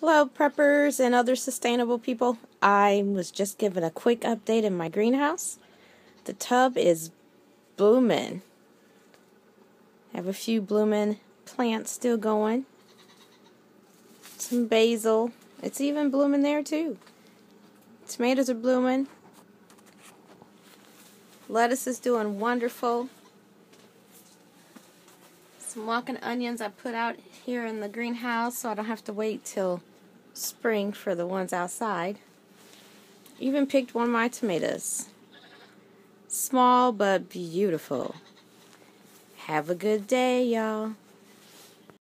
Hello, preppers and other sustainable people. I was just given a quick update in my greenhouse. The tub is blooming. I have a few blooming plants still going. Some basil. It's even blooming there too. Tomatoes are blooming. Lettuce is doing wonderful. Some walking onions I put out here in the greenhouse so I don't have to wait till spring for the ones outside. Even picked one of my tomatoes. Small but beautiful. Have a good day, y'all.